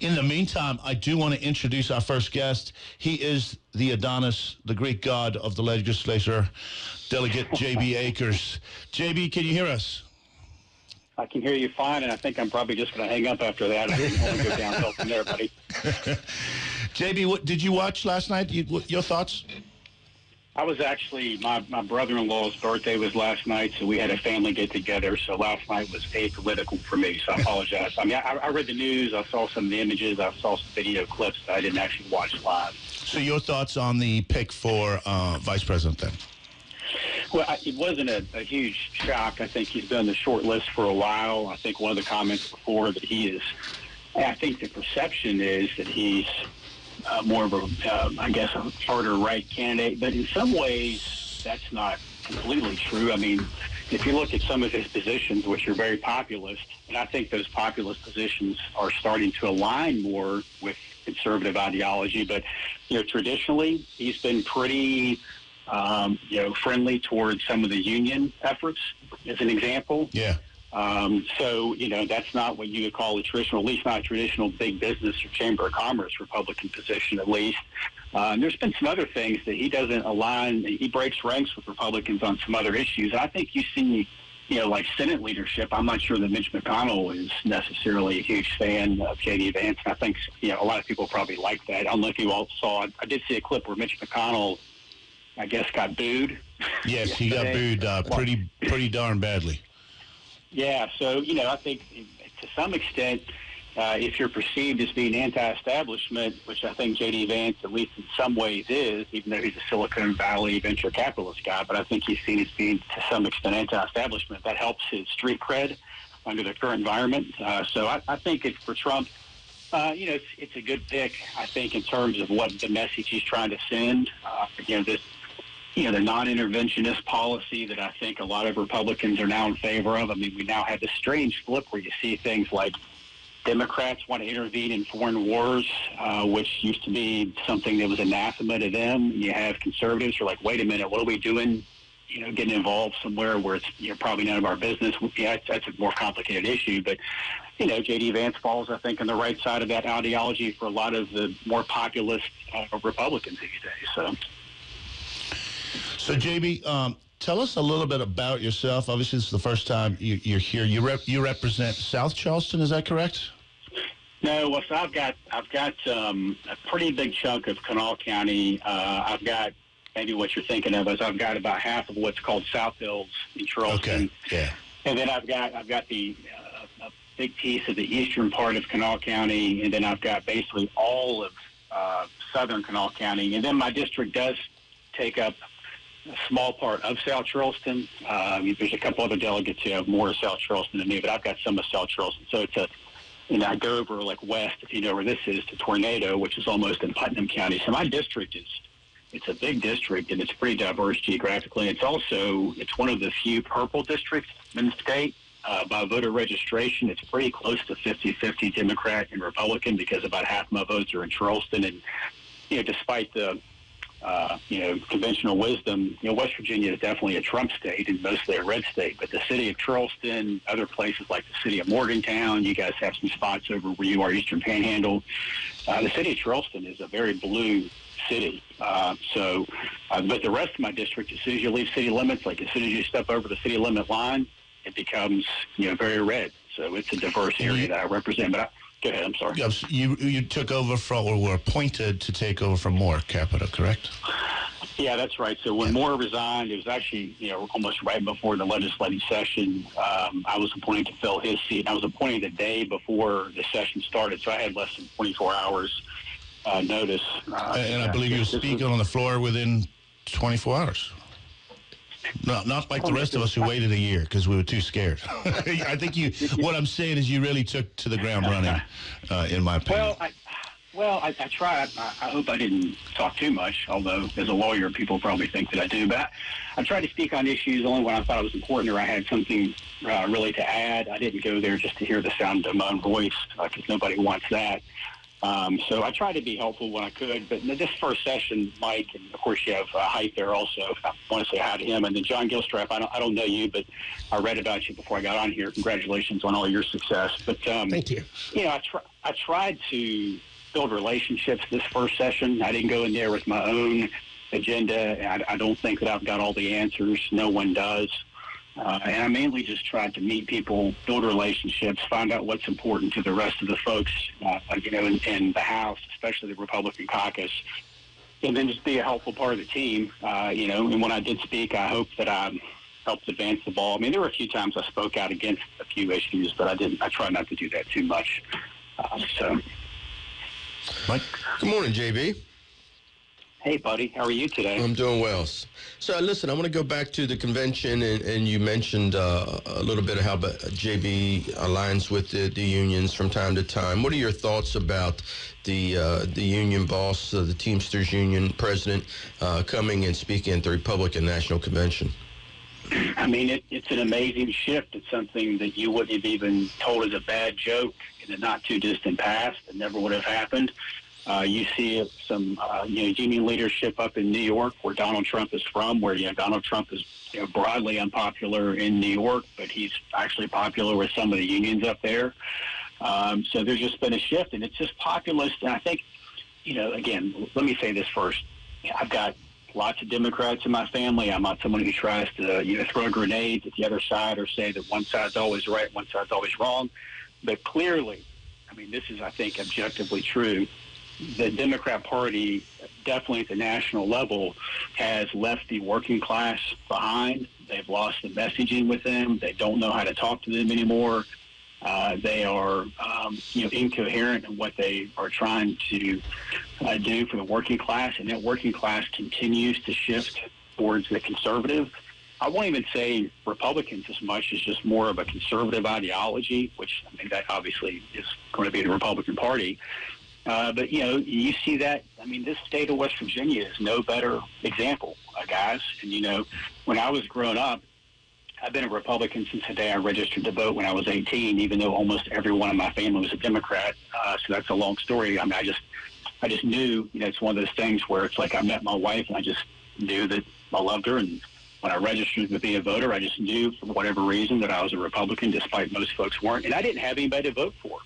In the meantime, I do want to introduce our first guest. He is the Adonis, the Greek god of the legislature, Delegate JB Akers. JB, can you hear us? I can hear you fine, and I think I'm probably just going to hang up after that. I can only go downhill from there, buddy. JB, what, did you watch last night? You, what, your thoughts? I was actually my my brother-in-law's birthday was last night, so we had a family get together. So last night was apolitical for me. So I apologize. I mean, I, I read the news, I saw some of the images, I saw some video clips. I didn't actually watch live. So your thoughts on the pick for uh, vice president then? Well, I, it wasn't a, a huge shock. I think he's been on the short list for a while. I think one of the comments before that he is. I think the perception is that he's uh, more of a, uh, I guess, a harder right candidate. But in some ways, that's not completely true. I mean, if you look at some of his positions, which are very populist, and I think those populist positions are starting to align more with conservative ideology. But you know, traditionally, he's been pretty. Um, you know, friendly towards some of the union efforts, as an example. Yeah. Um, so, you know, that's not what you would call a traditional, at least not a traditional big business or chamber of commerce Republican position, at least. Uh, and there's been some other things that he doesn't align. He breaks ranks with Republicans on some other issues. And I think you see, you know, like Senate leadership. I'm not sure that Mitch McConnell is necessarily a huge fan of J.D. Vance. And I think, you know, a lot of people probably like that. I don't know if you all saw it. I did see a clip where Mitch McConnell, I guess, got booed. Yes, he got booed uh, pretty, pretty darn badly. Yeah, so you know, I think to some extent, uh, if you're perceived as being anti-establishment, which I think J.D. Vance, at least in some ways, is, even though he's a Silicon Valley venture capitalist guy, but I think he's seen as being to some extent anti-establishment. That helps his street cred under the current environment. Uh, so I, I think it's for Trump. Uh, you know, it's, it's a good pick, I think, in terms of what the message he's trying to send. Uh, you know, this you know, the non-interventionist policy that I think a lot of Republicans are now in favor of. I mean, we now have this strange flip where you see things like Democrats want to intervene in foreign wars, uh, which used to be something that was anathema to them. You have conservatives who are like, wait a minute, what are we doing? You know, getting involved somewhere where it's you know probably none of our business. Yeah, that's a more complicated issue, but you know, J.D. Vance falls, I think, on the right side of that ideology for a lot of the more populist uh, Republicans these days. So. So, JB, um, tell us a little bit about yourself. Obviously, this is the first time you, are here. You rep, you represent South Charleston, is that correct? No, well, so I've got I've got um, a pretty big chunk of Kanawha County. Uh, I've got maybe what you're thinking of is I've got about half of what's called South Hills in Charleston. Okay. Yeah. And then I've got I've got the uh, a big piece of the eastern part of Kanawha County, and then I've got basically all of uh, southern Kanawha County, and then my district does take up a small part of South Charleston. Um, there's a couple other delegates who have more of South Charleston than me, but I've got some of South Charleston. So it's a, you know, I go over like west, if you know where this is, to Tornado, which is almost in Putnam County. So my district is, it's a big district and it's pretty diverse geographically. It's also, it's one of the few purple districts in the state. Uh, by voter registration, it's pretty close to 50-50 Democrat and Republican because about half my votes are in Charleston. And, you know, despite the uh, you know, conventional wisdom, you know, West Virginia is definitely a Trump state and mostly a red state. But the city of Charleston, other places like the city of Morgantown, you guys have some spots over where you are, Eastern Panhandle. Uh, the city of Charleston is a very blue city. Uh, so, uh, but the rest of my district, as soon as you leave city limits, like as soon as you step over the city limit line, it becomes, you know, very red. So it's a diverse area that I represent. But I, Go ahead. I'm sorry. You you took over from or were appointed to take over from Moore Capito, correct? Yeah, that's right. So when yeah. Moore resigned, it was actually you know almost right before the legislative session. Um, I was appointed to fill his seat. I was appointed the day before the session started, so I had less than 24 hours uh, notice. Uh, and I believe you were speaking on the floor within 24 hours. No, not like the rest of us who waited a year because we were too scared. I think you. What I'm saying is, you really took to the ground running, uh, in my opinion. Well, I, well, I, I tried. I, I, hope I didn't talk too much. Although, as a lawyer, people probably think that I do. But I, I tried to speak on issues only when I thought it was important or I had something uh, really to add. I didn't go there just to hear the sound of my own voice because uh, nobody wants that. Um, so I tried to be helpful when I could. But this first session, Mike, and of course you have uh, Hite there also. I want to say hi to him. And then John Gilstrap, I don't, I don't know you, but I read about you before I got on here. Congratulations on all your success. But um, Thank you. You know, I, try, I tried to build relationships this first session. I didn't go in there with my own agenda. I, I don't think that I've got all the answers. No one does. Uh, and I mainly just tried to meet people, build relationships, find out what's important to the rest of the folks, uh, you know, in, in the House, especially the Republican caucus, and then just be a helpful part of the team. Uh, you know, and when I did speak, I hope that I helped advance the ball. I mean, there were a few times I spoke out against a few issues, but I didn't. I try not to do that too much. Uh, so, Mike. Good morning, JB. Hey, buddy. How are you today? I'm doing well. So, listen, I want to go back to the convention, and, and you mentioned uh, a little bit of how JB aligns with the, the, unions from time to time. What are your thoughts about the uh, the union boss, uh, the Teamsters Union president, uh, coming and speaking at the Republican National Convention? I mean, it, it's an amazing shift. It's something that you wouldn't have even told as a bad joke in the not too distant past. It never would have happened. Uh, you see some uh, you know union leadership up in New York, where Donald Trump is from, where you know Donald Trump is you know, broadly unpopular in New York, but he's actually popular with some of the unions up there. Um, so there's just been a shift, and it's just populist. And I think, you know, again, let me say this first: I've got lots of Democrats in my family. I'm not someone who tries to you know throw grenades at the other side or say that one side's always right, one side's always wrong. But clearly, I mean, this is I think objectively true the Democrat Party, definitely at the national level, has left the working class behind. They've lost the messaging with them. They don't know how to talk to them anymore. Uh, they are, um, you know, incoherent in what they are trying to uh, do for the working class, and that working class continues to shift towards the conservative. I won't even say Republicans as much as just more of a conservative ideology, which I mean that obviously is going to be the Republican Party. Uh, but you know, you see that. I mean, this state of West Virginia is no better example, uh, guys. And you know, when I was growing up, I've been a Republican since the day I registered to vote when I was 18. Even though almost everyone in my family was a Democrat, uh, so that's a long story. I mean, I just, I just knew. You know, it's one of those things where it's like I met my wife and I just knew that I loved her and when I registered to be a voter, I just knew for whatever reason that I was a Republican, despite most folks weren't, and I didn't have anybody to vote for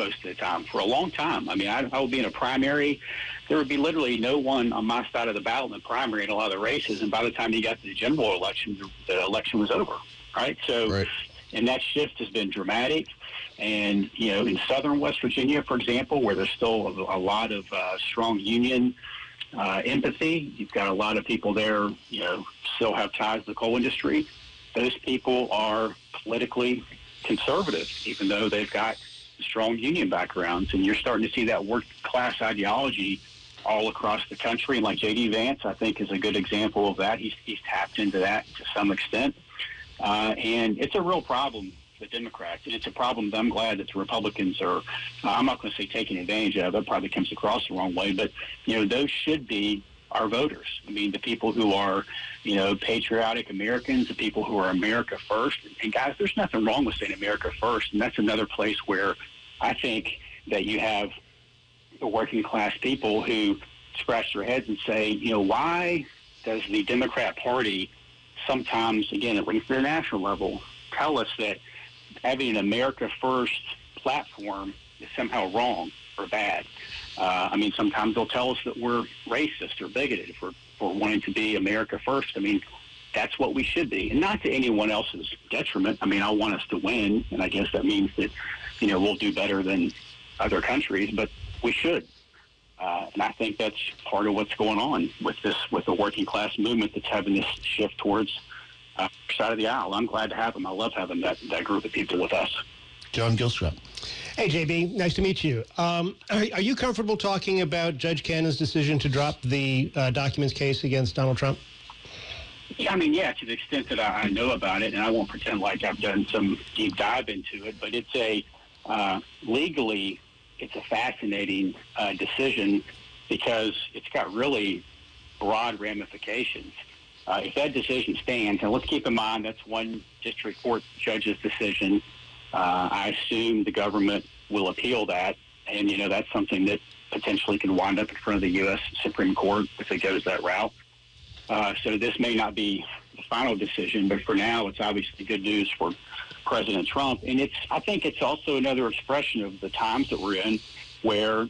most of the time for a long time. I mean, I, I would be in a primary. There would be literally no one on my side of the ballot in the primary in a lot of the races. And by the time you got to the general election, the election was over. Right. So, right. and that shift has been dramatic. And, you know, in southern West Virginia, for example, where there's still a, a lot of uh, strong union uh, empathy, you've got a lot of people there, you know, still have ties to the coal industry. Those people are politically conservative, even though they've got strong union backgrounds, and you're starting to see that work class ideology all across the country. And like J.D. Vance, I think, is a good example of that. He's, he's tapped into that to some extent. Uh, and it's a real problem for Democrats. And it's a problem that I'm glad that the Republicans are, uh, I'm not going to say taking advantage of. That probably comes across the wrong way. But, you know, those should be our voters. I mean, the people who are, you know, patriotic Americans, the people who are America first. And guys, there's nothing wrong with saying America first. And that's another place where I think that you have the working class people who scratch their heads and say, you know, why does the Democrat Party sometimes, again, at least at the national level, tell us that having an America first platform is somehow wrong or bad? Uh, I mean, sometimes they'll tell us that we're racist or bigoted for, for wanting to be America first. I mean, that's what we should be, and not to anyone else's detriment. I mean, I want us to win, and I guess that means that you know, we'll do better than other countries, but we should. Uh, and I think that's part of what's going on with this, with the working class movement that's having this shift towards uh, side of the aisle. I'm glad to have them. I love having that, that group of people with us. John Gilstrap. Hey, JB, nice to meet you. Um, are, are, you comfortable talking about Judge Cannon's decision to drop the uh, documents case against Donald Trump? Yeah, I mean, yeah, to the extent that I, I know about it, and I won't pretend like I've done some deep dive into it, but it's a uh, legally, it's a fascinating uh, decision because it's got really broad ramifications. Uh, if that decision stands, and let's keep in mind that's one district court judge's decision, uh, I assume the government will appeal that, and you know that's something that potentially can wind up in front of the U.S. Supreme Court if it goes that route. Uh, so this may not be the final decision, but for now, it's obviously good news for President Trump. And it's I think it's also another expression of the times that we're in, where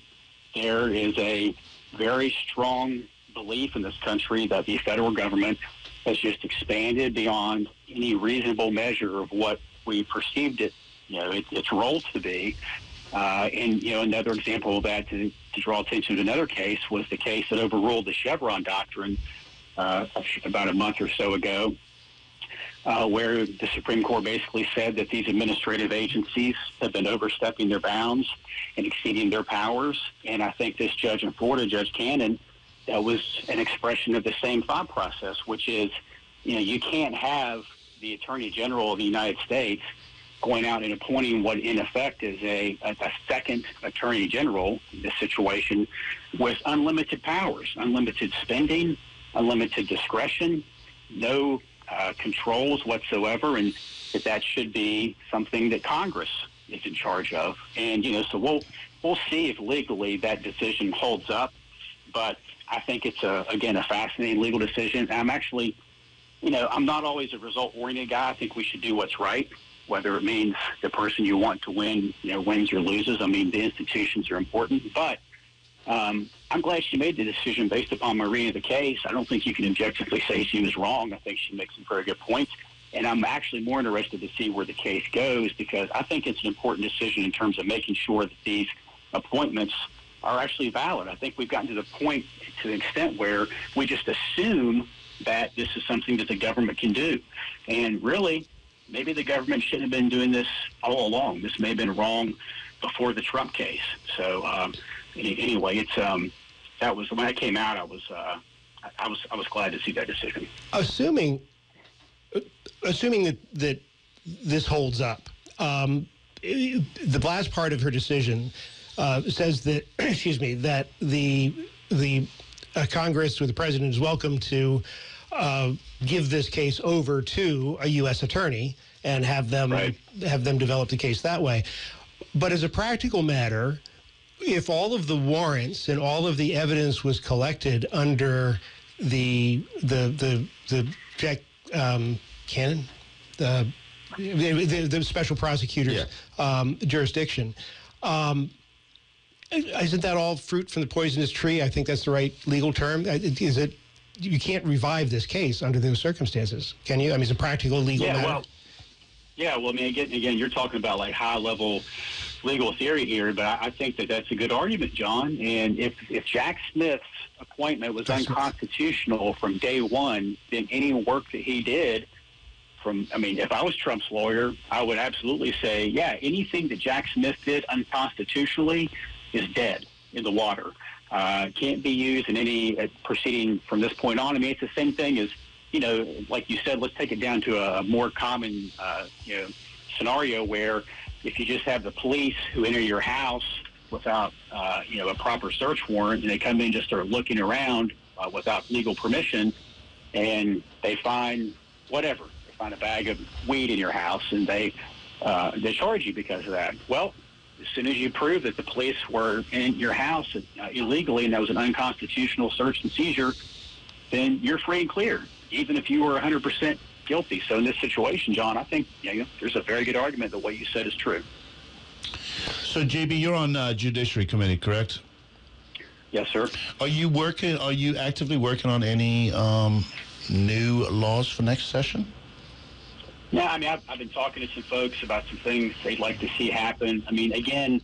there is a very strong belief in this country that the federal government has just expanded beyond any reasonable measure of what we perceived it, you know, it, its role to be. Uh, and you know, another example of that to, to draw attention to another case was the case that overruled the Chevron doctrine uh, about a month or so ago, uh, where the Supreme Court basically said that these administrative agencies have been overstepping their bounds and exceeding their powers. And I think this judge in Florida, Judge Cannon, that was an expression of the same thought process, which is, you know, you can't have the Attorney General of the United States going out and appointing what in effect is a, a, a second Attorney General in this situation with unlimited powers, unlimited spending, unlimited discretion, no uh, controls whatsoever, and that that should be something that Congress is in charge of. And you know, so we'll we'll see if legally that decision holds up. But I think it's a again a fascinating legal decision. I'm actually, you know, I'm not always a result oriented guy. I think we should do what's right, whether it means the person you want to win, you know, wins or loses. I mean, the institutions are important, but um, I'm glad she made the decision based upon reading of the case. I don't think you can objectively say she was wrong. I think she makes some very good points. And I'm actually more interested to see where the case goes because I think it's an important decision in terms of making sure that these appointments are actually valid. I think we've gotten to the point, to the extent where we just assume that this is something that the government can do. And really, maybe the government shouldn't have been doing this all along. This may have been wrong before the Trump case. So um, anyway, it's um, that was when I came out. I was uh, I was I was glad to see that decision. Assuming assuming that that this holds up, um, the last part of her decision uh, says that excuse me that the the uh, Congress or the president is welcome to uh, give this case over to a U.S. attorney and have them right. have them develop the case that way. But as a practical matter, if all of the warrants and all of the evidence was collected under the the the the Jack um, Cannon, the, the, the special prosecutor's Yeah. um, jurisdiction. Um, isn't that all fruit from the poisonous tree? I think that's the right legal term. Uh, Is it? You can't revive this case under those circumstances, can you? I mean, it's a practical legal Yeah, matter. well, yeah. Well, I mean, again, again, you're talking about like high level legal theory here, but I, I think that that's a good argument, John. And if if Jack Smith's appointment was That's- unconstitutional from day one, then any work that he did from I mean, if I was Trump's lawyer, I would absolutely say, yeah, anything that Jack Smith did unconstitutionally is dead in the water. Uh, can't be used in any uh, proceeding from this point on. I mean, it's the same thing as, you know, like you said, let's take it down to a more common, uh, you know, scenario where if you just have the police who enter your house without, uh, you know, a proper search warrant and they come in just start looking around uh, without legal permission and they find whatever, they find a bag of weed in your house and they, uh, they charge you because of that. Well, as soon as you prove that the police were in your house illegally and that was an unconstitutional search and seizure, then you're free and clear, even if you were 100% guilty. So in this situation, John, I think you know, there's a very good argument that what you said is true. So, JB, you're on uh, Judiciary Committee, correct? Yes, sir. Are you working? Are you actively working on any um, new laws for next session? Yeah, I mean, I've, I've been talking to some folks about some things they'd like to see happen. I mean, again,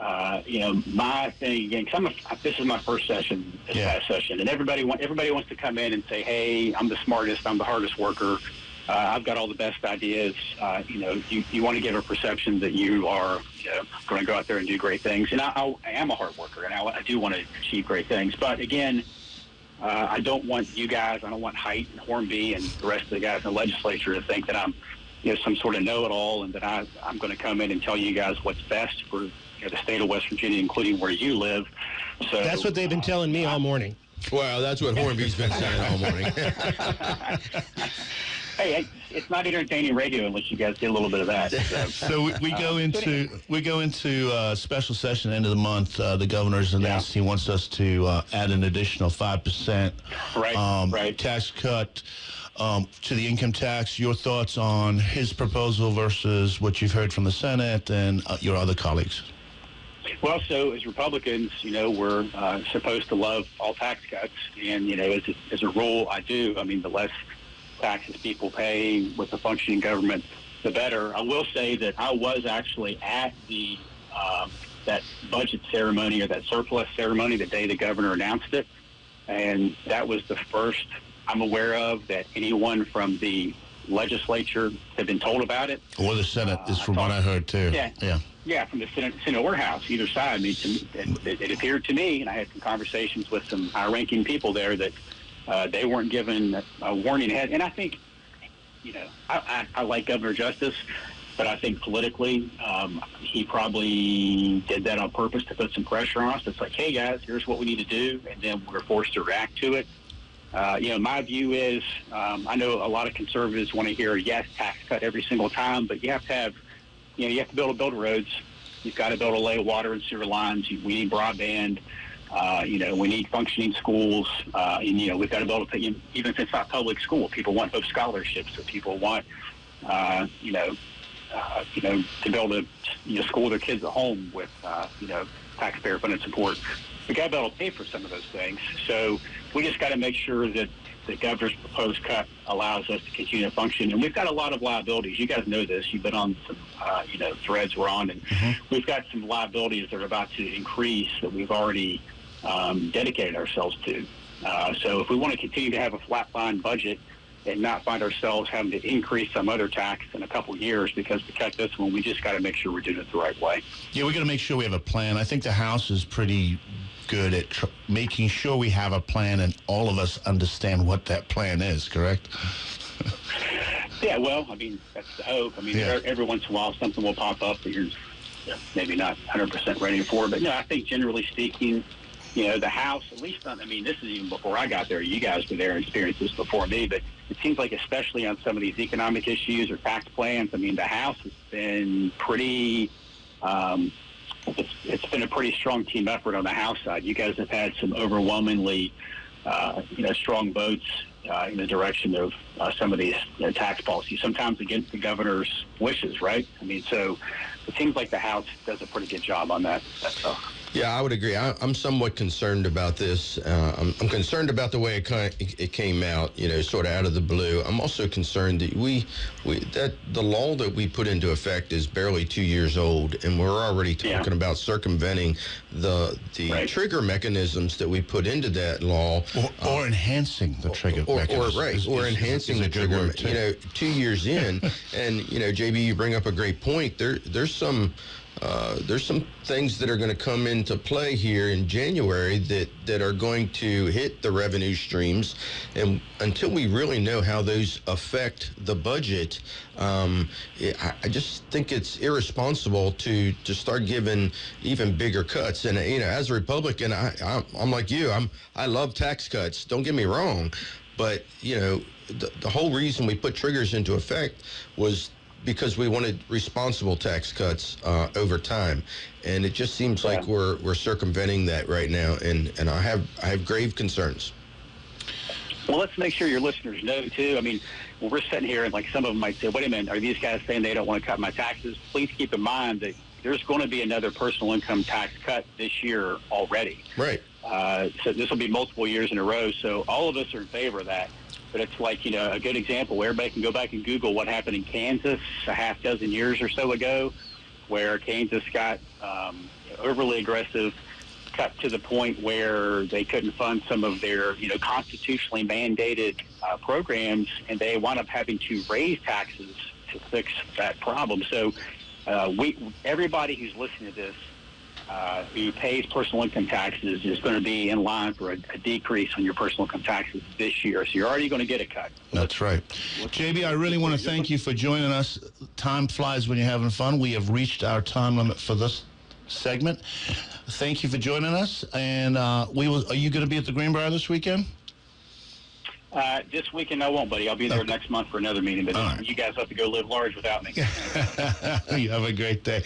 uh, you know, my thing again, because I'm a, this is my first session, this Yeah. past session, and everybody want everybody wants to come in and say, "Hey, I'm the smartest, I'm the hardest worker, uh, I've got all the best ideas." Uh, you know, you, you want to give a perception that you are you know, going to go out there and do great things, and I, I, I am a hard worker, and I, I do want to achieve great things. But again, uh, I don't want you guys, I don't want Hite and Hornby and the rest of the guys in the legislature to think that I'm, you know, some sort of know-it-all and that I, I'm going to come in and tell you guys what's best for you know, the state of West Virginia, including where you live. So That's what they've been telling me all morning. Well, that's what Hornby's been saying all morning. Hey, it's not entertaining radio unless you guys get a little bit of that. So. So we, we go into we go into uh, special session end of the month. Uh, the governor's announced he wants us to uh, add an additional five percent Right, um, right. tax cut. um, to the income tax. Your thoughts on his proposal versus what you've heard from the Senate and uh, your other colleagues? Well, so as Republicans, you know, we're uh, supposed to love all tax cuts, and you know, as a, as a rule, I do. I mean, the less taxes people pay with a functioning government, the better. I will say that I was actually at the um, that budget ceremony or that surplus ceremony the day the governor announced it, and that was the first I'm aware of that anyone from the legislature had been told about it. Or the Senate is from what I heard too. Yeah. Yeah. Yeah, from the Senate, Senate or House, either side. I mean, to, it, it appeared to me, and I had some conversations with some high-ranking people there that uh, they weren't given a warning ahead. And I think, you know, I, I, I like Governor Justice, but I think politically, um, he probably did that on purpose to put some pressure on us. It's like, hey guys, here's what we need to do, and then we're forced to react to it. Uh, you know, my view is, um, I know a lot of conservatives want to hear yes, tax cut every single time, but you have to have you know, you have to be able to build roads. You've got to be able to lay water and sewer lines. We need broadband. Uh, you know, we need functioning schools. Uh, and, you know, we've got to be able to pay, even if it's not public school, people want those scholarships. So people want, uh, you know, uh, you know, to be able to, you know, school their kids at home with, uh, you know, taxpayer funded support. We got to be able to pay for some of those things. So we just got to make sure that the governor's proposed cut allows us to continue to function. And we've got a lot of liabilities. You guys know this. You've been on some, uh, you know, threads we're on, and mm-hmm. we've got some liabilities that are about to increase that we've already um, dedicated ourselves to. Uh, so if we want to continue to have a flatline budget and not find ourselves having to increase some other tax in a couple years because we cut this one, we just got to make sure we're doing it the right way. Yeah, we got to make sure we have a plan. I think the House is pretty good at tr- making sure we have a plan and all of us understand what that plan is, correct? yeah, well, I mean, that's the hope. I mean, yeah. every once in a while something will pop up that you're maybe not 100% ready for. But no, I think generally speaking, you know, the House, at least, on, I mean, this is even before I got there. You guys were there and experienced this before me, but it seems like especially on some of these economic issues or tax plans, I mean, the House has been pretty um, it's, it's been a pretty strong team effort on the House side. You guys have had some overwhelmingly, uh, you know, strong votes uh, in the direction of uh, some of these you know, tax policies, sometimes against the governor's wishes, right? I mean, so it seems like the House does a pretty good job on that, that stuff. Yeah, I would agree. I, am somewhat concerned about this. Uh, I'm, I'm, concerned about the way it, kind of, it, came out, you know, sort of out of the blue. I'm also concerned that we, we that the law that we put into effect is barely two years old, and we're already talking yeah. about circumventing the the right. trigger mechanisms that we put into that law, or, or uh, enhancing the trigger or, mechanisms. Or, right, is, or enhancing is, is the trigger. You know, two years in, and you know, JB, you bring up a great point. There, there's some uh, there's some things that are going to come into play here in January that, that are going to hit the revenue streams. And until we really know how those affect the budget, um, I, I, just think it's irresponsible to, to start giving even bigger cuts. And, you know, as a Republican, I, I, I'm like you, I'm, I love tax cuts. Don't get me wrong. But, you know, the, the whole reason we put triggers into effect was because we wanted responsible tax cuts uh, over time, and it just seems yeah. like we're we're circumventing that right now, and and I have I have grave concerns. Well, let's make sure your listeners know too. I mean, when we're sitting here, and like some of them might say, "Wait a minute, are these guys saying they don't want to cut my taxes?" Please keep in mind that there's going to be another personal income tax cut this year already. Right. Uh, so this will be multiple years in a row. So all of us are in favor of that. But it's like, you know, a good example. Where everybody can go back and Google what happened in Kansas a half dozen years or so ago, where Kansas got um, overly aggressive, cut to the point where they couldn't fund some of their, you know, constitutionally mandated uh, programs, and they wound up having to raise taxes to fix that problem. So uh, we, everybody who's listening to this uh, who pays personal income taxes is going to be in line for a, a, decrease on your personal income taxes this year. So you're already going to get a cut. That's right. JB, I really want to thank you for joining us. Time flies when you're having fun. We have reached our time limit for this segment. Thank you for joining us. And uh, we will. Are you going to be at the Greenbrier this weekend? Uh, this weekend I won't, buddy. I'll be there okay. next month for another meeting. But right. you guys have to go live large without me. you have a great day.